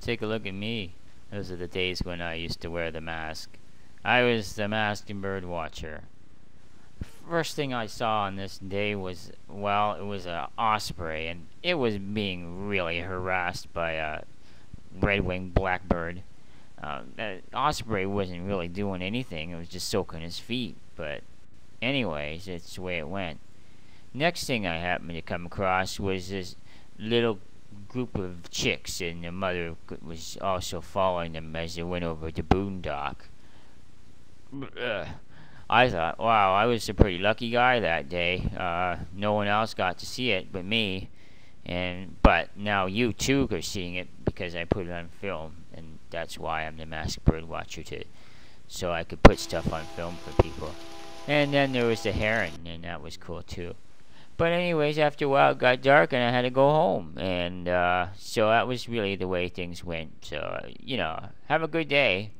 take a look at me. Those are the days when I used to wear the mask. I was the masked bird watcher. First thing I saw on this day was, well, it was a osprey, and it was being really harassed by a red-winged blackbird. Uh, osprey wasn't really doing anything; it was just soaking his feet. But, anyways, it's the way it went. Next thing I happened to come across was this little group of chicks, and the mother was also following them as they went over the boondock. I thought, wow, I was a pretty lucky guy that day. Uh, no one else got to see it but me, and but now you too are seeing it because I put it on film, and that's why I'm the masked bird watcher too, so I could put stuff on film for people. And then there was the heron, and that was cool too. But anyways, after a while it got dark and I had to go home. And uh, so that was really the way things went. So, you know, have a good day.